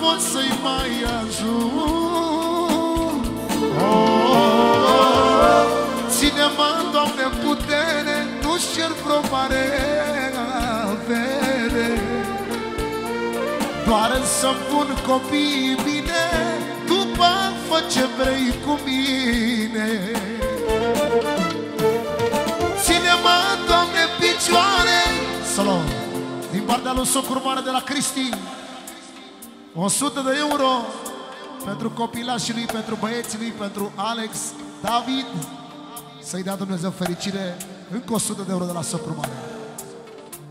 pot să-i mai ajung. Oh, Ține-mă, Doamne, în putere Nu-ți cer vreo mare avere. Doar să-mi pun copiii bine După fă ce vrei cu mine Din partea lui Socur Mare de la Cristi 100 de euro pentru copilașii lui, pentru băieții lui, pentru Alex, David. Să-i dea Dumnezeu fericire. Încă 100 de euro de la Socru Mare.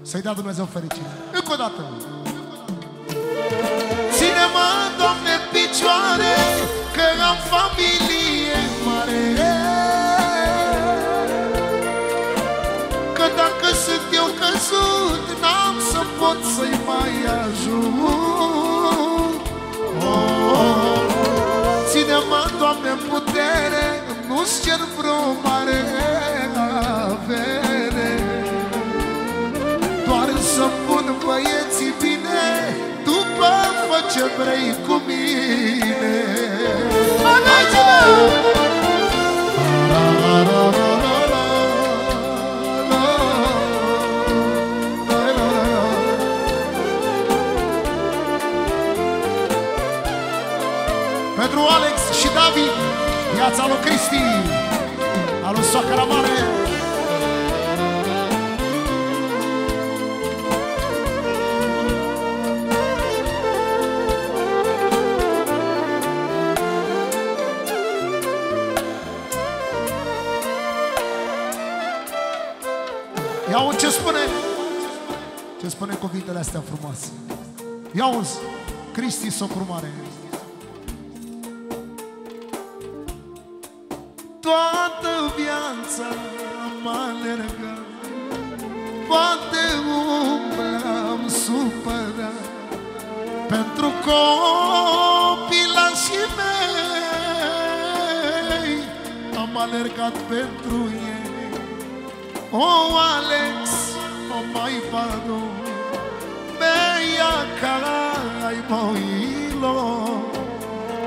Să-i dea Dumnezeu fericire. Încă o dată. Ține-mă, Doamne, în picioare, că am familie mare. Că dacă sunt eu căzut, n-am să pot să-i mai ajung. Oh, Ține-mă, Doamne, în putere, nu-ți cer vreo mare avere. Doar să pun băieții bine, după fă ce vrei cu mine. Pentru Alex și David, viața lui Cristi, a lui Soacra Mare. Ia un ce spune? Ce spune cuvintele astea frumoase? Ia uzi Cristi Socru Mare Toată viața am alergat Poate umblam supărat Pentru copilașii mei. Am alergat pentru ei. O Alex, o mai paro Meia carai moilo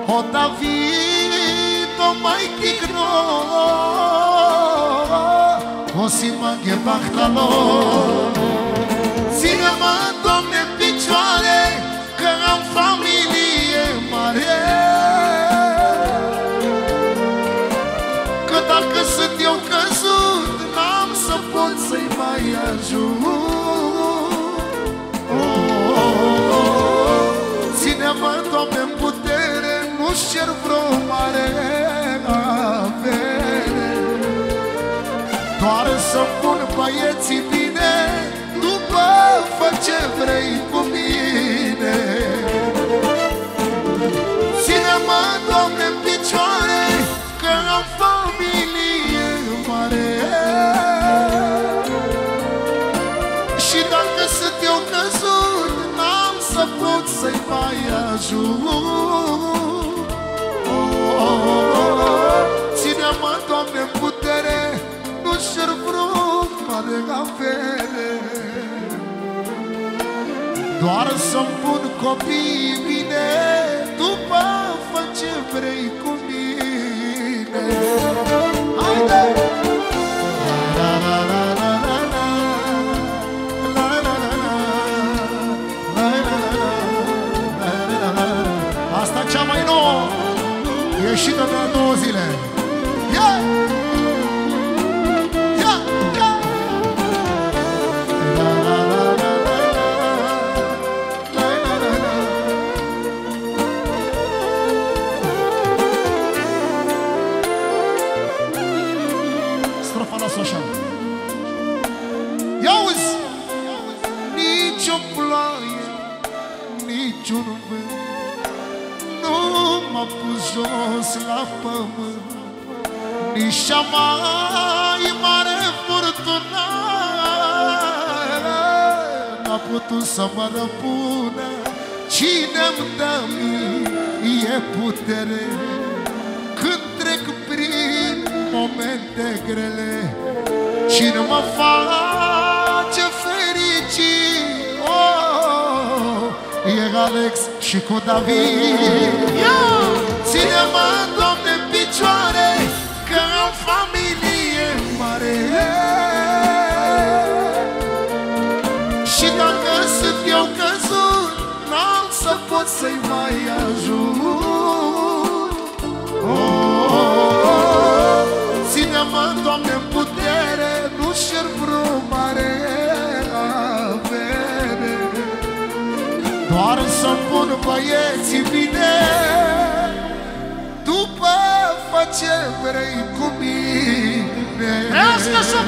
O David, o mai tigno O si manghe bachtalo Ține-mă, Doamne, în picioare Doar să pun băieții bine După fă ce vrei cu mine. Ține-mă, Doamne, în picioare Că am familie mare. Și dacă sunt eu căzut N-am să pot să-i mai ajung oh, oh, oh. Ține-mă, Doamne, în putere Nu-ți cer vreo mare avere doar să-mi pun copiii bine După fă ce vrei cu mine Haide! La, la, la, la, la, la. La, la, la, la. La, la, la, la. La, la, la, la. Asta cea mai nouă Ieșită de două zile Ia! Nici un vânt Nu m-a pus jos la pământ. Nici cea mai mare furtună. N-a putut să mă răpună Cine-mi dă mie putere? Când trec prin momente grele Cine mă face fericit oh, e Alex și cu David. Ține-mă, Doamne, în picioare Doar să-mi pun băieții bine După fă ce vrei cu mine. Trească să